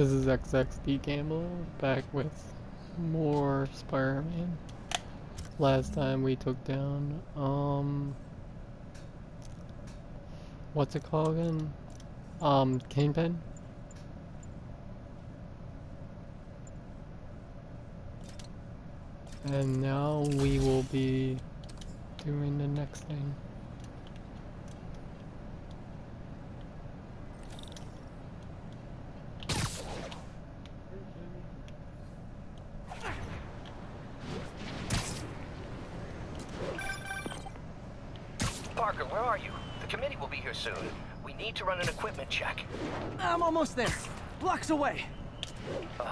This is XXD Gamble back with more Spider-Man. Last time we took down, um, what's it called again? Um, Kingpin? And now we will be doing the next thing. Parker, where are you? The committee will be here soon. We need to run an equipment check. I'm almost there. Blocks away.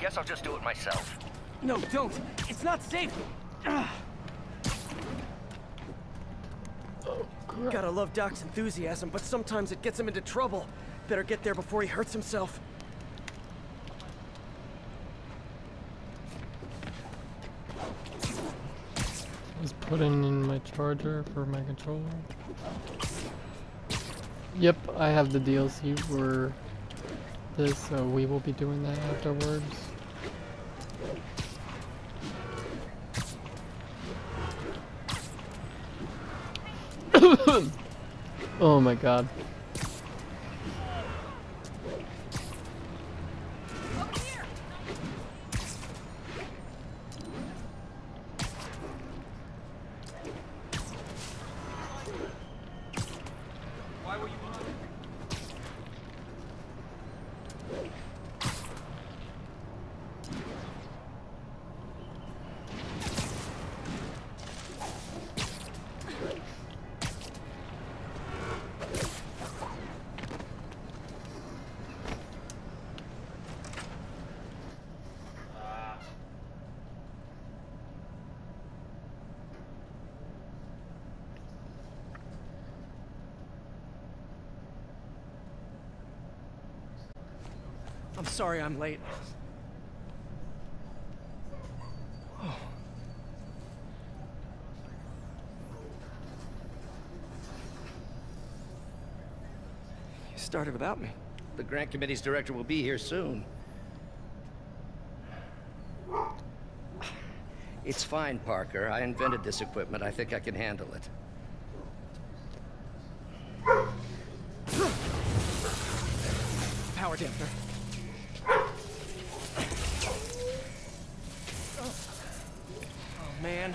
Guess I'll just do it myself. No, don't. It's not safe. Ugh. Gotta love Doc's enthusiasm, but sometimes it gets him into trouble. Better get there before he hurts himself. Just putting in my charger for my controller. Yep, I have the DLC for this, so we will be doing that afterwards. oh my god. Sorry I'm late. You started without me. The grant committee's director will be here soon. It's fine, Parker. I invented this equipment. I think I can handle it. Power dampener. Oh, man.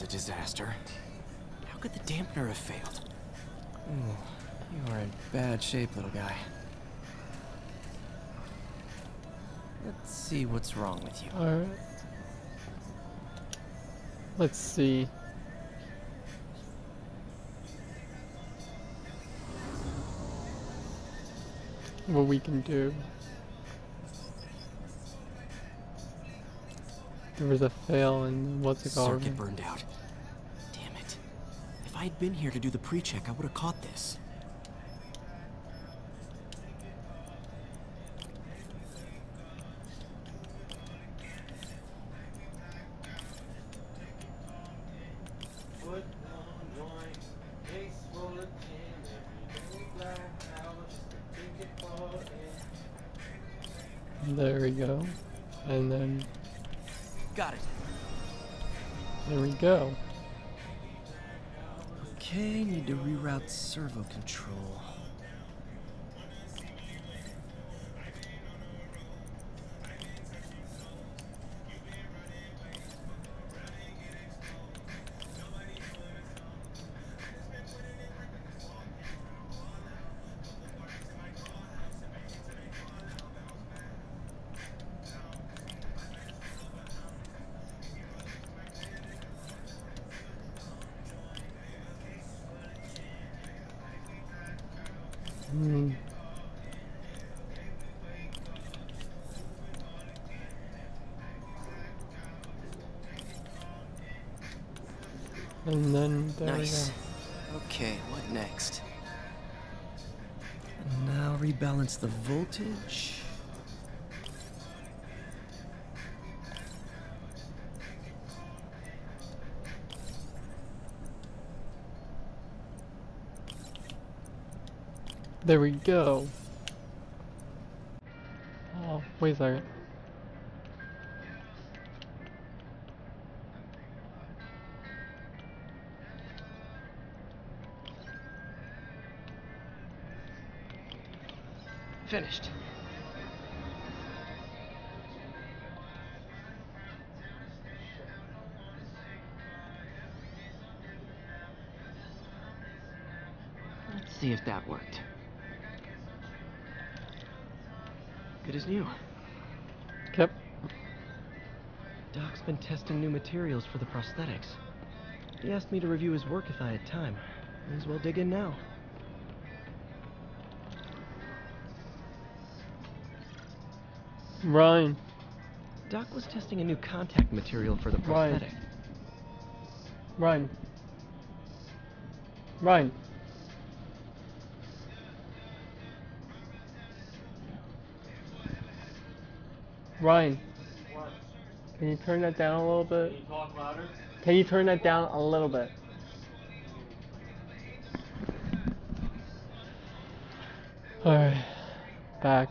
Was a disaster. How could the dampener have failed? Ooh, you are in bad shape, little guy. Let's see what's wrong with you. Alright. Let's see. What we can do. There was a fail in what's it called? Circuit burned out. Damn it. If I had been here to do the pre-check, I would have caught this. Servo control. Hmm. And then there Nice. we Okay, what next? And now rebalance the voltage. There we go. Oh, wait a second. Finished. Let's see if that worked. Good as new. Yep. Doc's been testing new materials for the prosthetics. He asked me to review his work if I had time. May as well dig in now. Ryan. Doc was testing a new contact material for the prosthetic. Ryan. Ryan. Ryan. Ryan, can you turn that down a little bit? Can you talk louder? Can you turn that down a little bit? Alright. Back.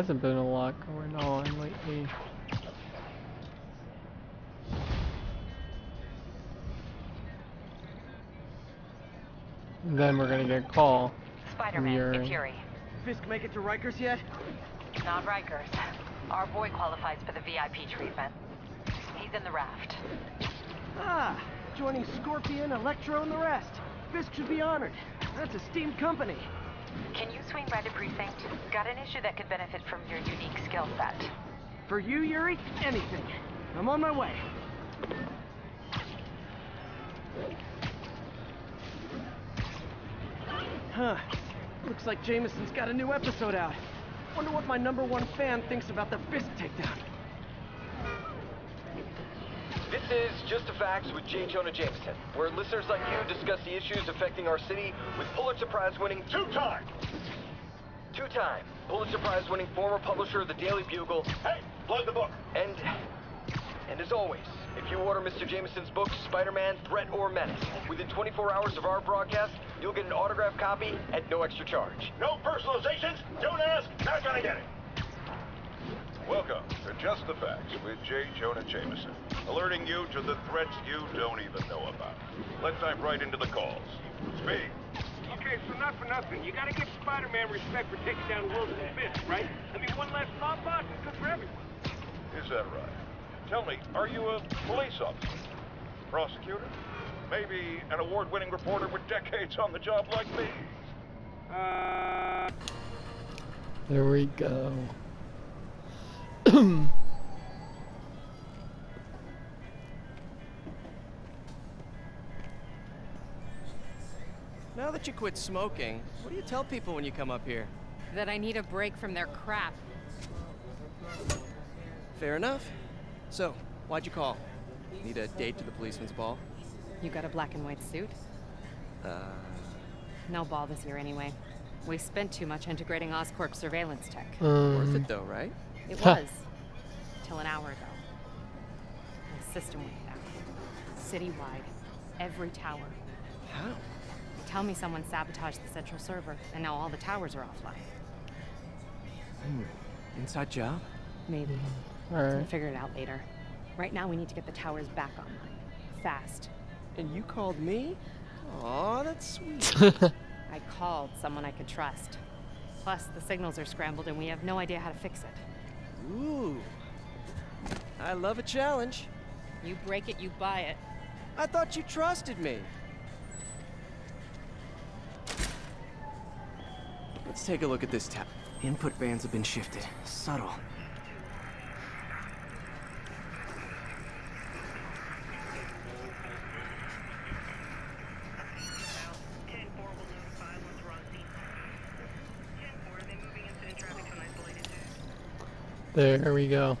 hasn't been a lot going on lately. And then we're gonna get a call. Spider-Man, You're- it's Yuri. Fisk make it to Rikers yet? Not Rikers. Our boy qualifies for the VIP treatment. He's in the raft. Ah, joining Scorpion, Electro, and the rest. Fisk should be honored. That's a steamed company. Can you swing by the precinct? Got an issue that could benefit from your unique skill set. For you, Yuri, anything. I'm on my way. Huh. Looks like Jameson's got a new episode out. Wonder what my number one fan thinks about the Fisk takedown. Is Just the Facts with J. Jonah Jameson, where listeners like you discuss the issues affecting our city with Pulitzer Prize winning two-time, two-time Pulitzer Prize winning former publisher of the Daily Bugle. Hey, plug the book. And, and as always, if you order Mr. Jameson's book, Spider-Man, Threat or Menace, within 24 hours of our broadcast, you'll get an autographed copy at no extra charge. No personalizations. Don't ask. Not gonna get it. Welcome to Just the Facts with J. Jonah Jameson, alerting you to the threats you don't even know about. Let's dive right into the calls. Speak. Okay, so not for nothing. You gotta give Spider-Man respect for taking down Wilson Fisk, right? I mean, one less mob boss is good for everyone. Is that right? Tell me, are you a police officer? Prosecutor? Maybe an award-winning reporter with decades on the job like me? Uh, There we go. Now that you quit smoking, what do you tell people when you come up here? That I need a break from their crap. Fair enough. So, why'd you call? Need a date to the policeman's ball? You got a black and white suit? Uh, No ball this year anyway. We spent too much integrating Oscorp surveillance tech. worth Um, it though, right? It was. Till an hour ago. The system went down. Citywide. Every tower. How? Tell me someone sabotaged the central server, and now all the towers are offline. Hmm. Inside job? Maybe. all We'll figure it out later. Right now, we need to get the towers back online. Fast. And you called me? Aw, that's sweet. I called someone I could trust. Plus, the signals are scrambled and we have no idea how to fix it. Ooh. I love a challenge. You break it, you buy it. I thought you trusted me. Let's take a look at this tap. Input bands have been shifted. Subtle. There we go.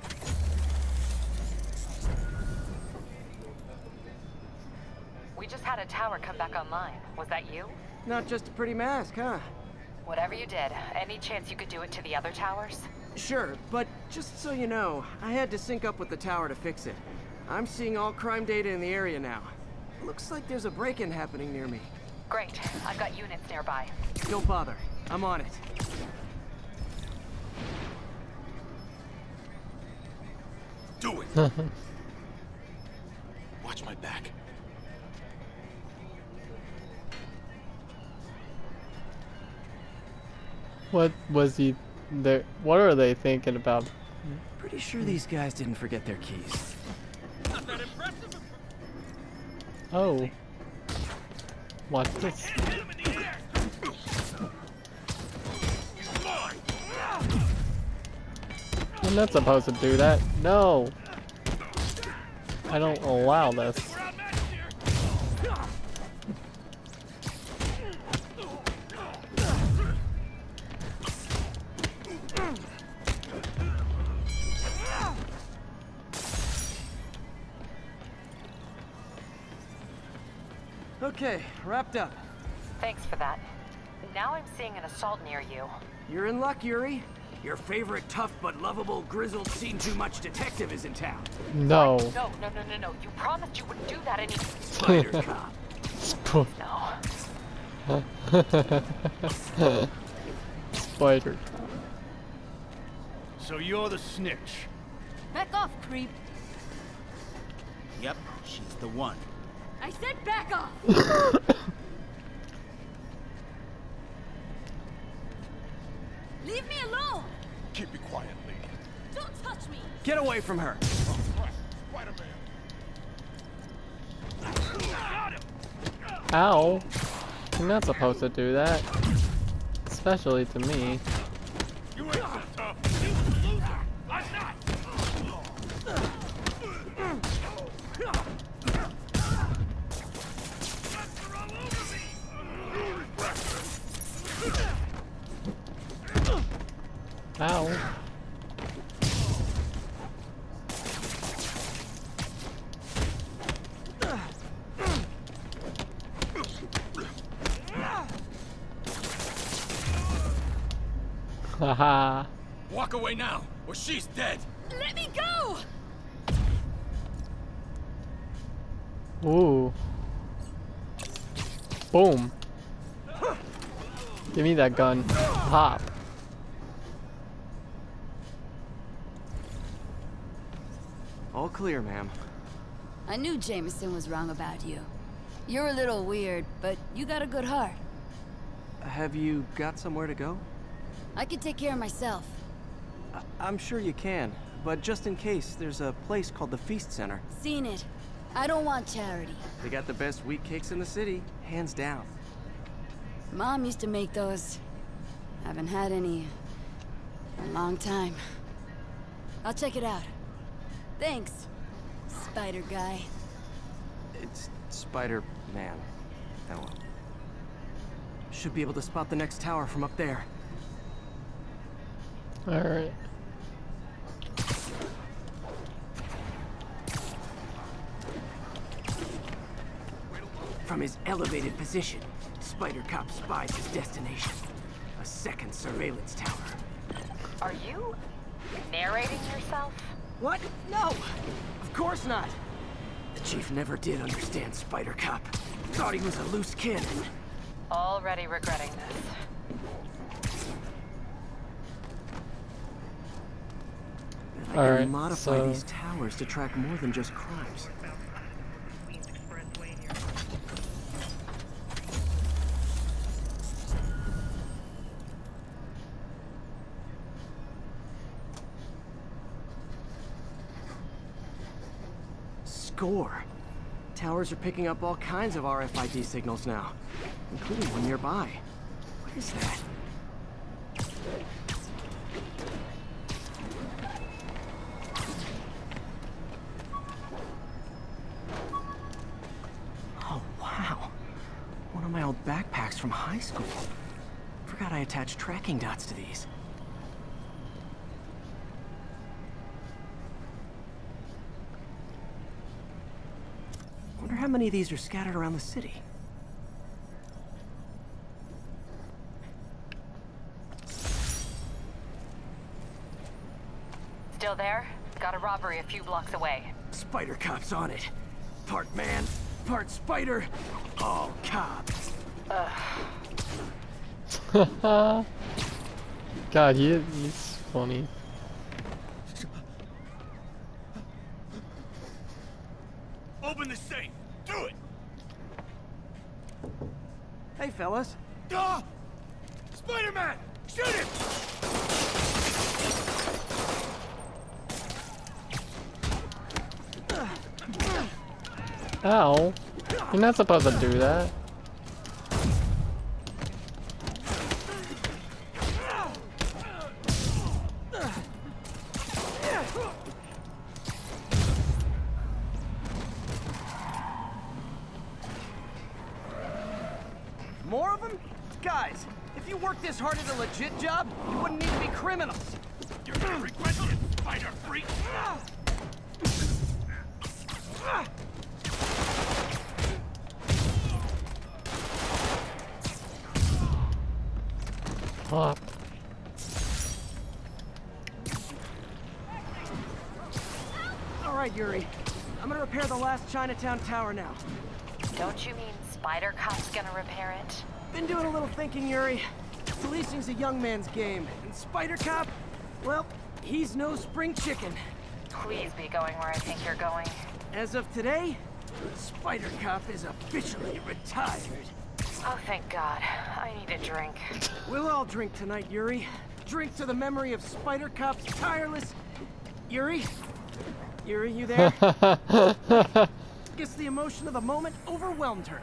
We just had a tower come back online. Was that you? Not just a pretty mask, huh? Whatever you did, any chance you could do it to the other towers? Sure, but just so you know, I had to sync up with the tower to fix it. I'm seeing all crime data in the area now. Looks like there's a break-in happening near me. Great. I've got units nearby. Don't bother. I'm on it. Watch my back. What was he there? What are they thinking about? Pretty sure these guys didn't forget their keys. Oh. Watch this. I'm not supposed to do that. No. I don't allow this. Okay, wrapped up. Thanks for that. Now I'm seeing an assault near you. You're in luck, Yuri. Your favorite tough but lovable grizzled seen too much detective is in town. No. No, no, no, no, no. You promised you wouldn't do that any. Spider cop. No. Spider. So you're the snitch. Back off, creep. Yep, she's the one. I said back off! Leave me alone! Keep it quiet, lady. Don't touch me! Get away from her. Oh, Ow. You're not supposed to do that. Especially to me. Ow. Haha. Walk away now, or she's dead. Let me go! Ooh. Boom. Give me that gun. Pop. Clear, ma'am. I knew Jameson was wrong about you. You're a little weird, but you got a good heart. Have you got somewhere to go? I can take care of myself. I I'm sure you can, but just in case, there's a place called the Feast Center. Seen it. I don't want charity. They got the best wheat cakes in the city, hands down. Mom used to make those. Haven't had any in a long time. I'll check it out. Thanks, spider guy. It's Spider-Man. Oh well. Should be able to spot the next tower from up there. Alright. From his elevated position, Spider Cop spies his destination. A second surveillance tower. Are you narrating yourself? What? No! Of course not! The Chief never did understand Spider Cop. Thought he was a loose cannon. Already regretting this. I can Alright, modify so- these towers to track more than just crimes. Score. Towers are picking up all kinds of RFID signals now, including one nearby. What is that? Oh, wow. One of my old backpacks from high school. Forgot I attached tracking dots to these. Many of these are scattered around the city. Still there? Got a robbery a few blocks away. Spider Cop's on it. Part man, part spider, all cop. God, he, he's funny. Open the safe! Do it! Hey, fellas. Ah! Spider-Man! Shoot him! Ow. You're not supposed to do that. Legit job, you wouldn't need to be criminals. You're gonna regret this, spider freak! Pop. All right, Yuri. I'm gonna repair the last Chinatown tower now. Don't you mean Spider Cop's gonna repair it? Been doing a little thinking, Yuri. Policing's a young man's game, and Spider Cop, well, he's no spring chicken. Please be going where I think you're going. As of today, Spider Cop is officially retired. Oh, thank God. I need a drink. We'll all drink tonight, Yuri. Drink to the memory of Spider Cop's tireless... Yuri? Yuri, you there? Guess the emotion of the moment overwhelmed her.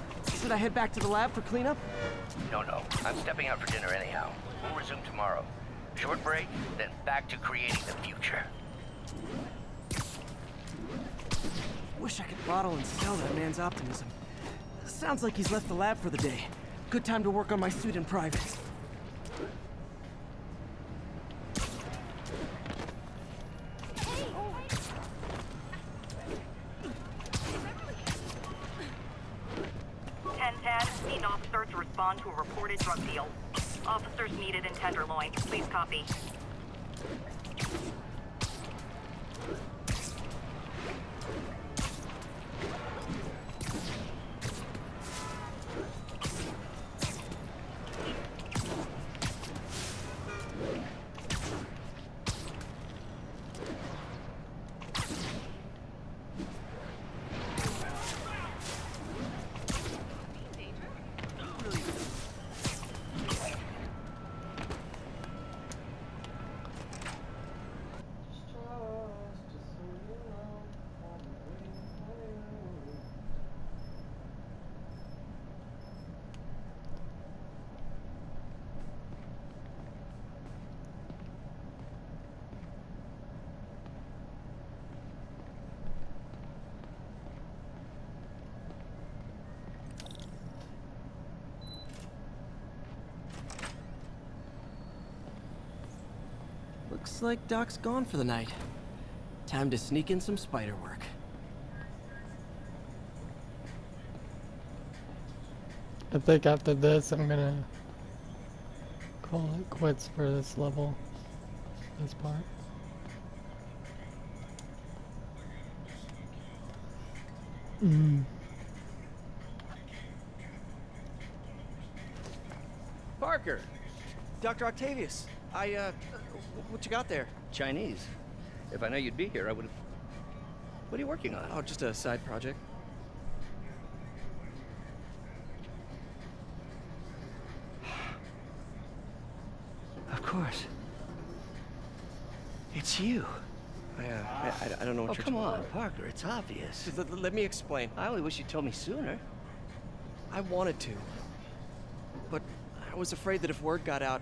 Should I head back to the lab for cleanup? No, no. I'm stepping out for dinner anyhow. We'll resume tomorrow. Short break, then back to creating the future. Wish I could bottle and sell that man's optimism. Sounds like he's left the lab for the day. Good time to work on my suit in private. Copy. Looks like Doc's gone for the night. Time to sneak in some spider work. I think after this, I'm gonna call it quits for this level, this part. Mm. Parker! Dr. Octavius, I, uh, what you got there? Chinese. If I know you'd be here, I would have. What are you working on? Oh, just a side project. Of course. It's you. I, uh, I, I don't know what Oh, you're come talking on, about. Parker. It's obvious. Let me explain. I only wish you'd told me sooner. I wanted to. But I was afraid that if word got out,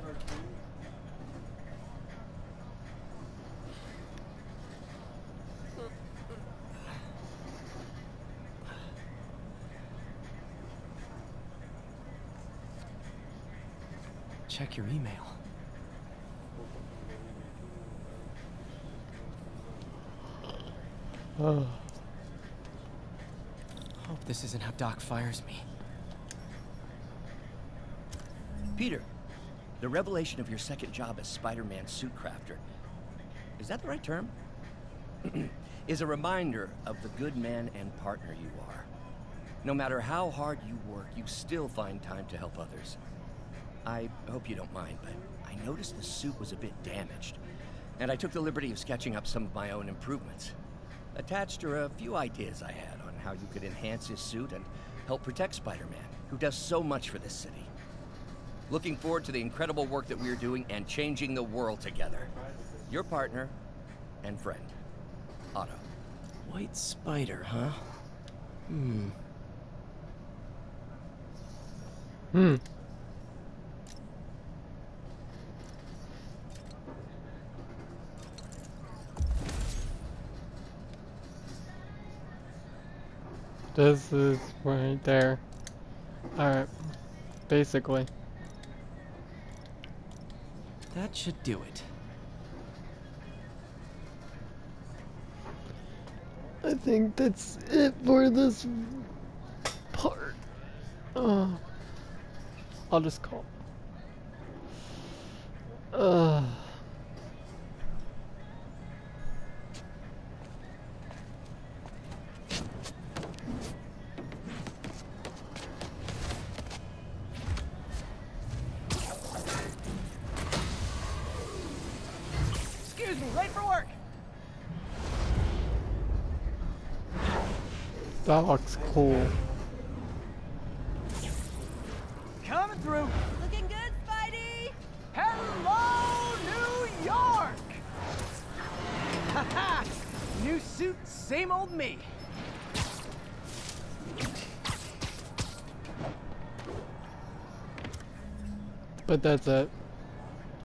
Check your email. Oh. Hope this isn't how Doc fires me. Peter, the revelation of your second job as Spider-Man suit crafter, is that the right term? is a reminder of the good man and partner you are. No matter how hard you work, you still find time to help others. I hope you don't mind, but I noticed the suit was a bit damaged, and I took the liberty of sketching up some of my own improvements. Attached are a few ideas I had on how you could enhance his suit and help protect Spider-Man, who does so much for this city. Looking forward to the incredible work that we're doing and changing the world together. Your partner and friend, Otto. White spider, huh? Hmm. Hmm. This is right there. Alright. Basically. That should do it. I think that's it for this part. Uh, I'll just call. Uh, That's it.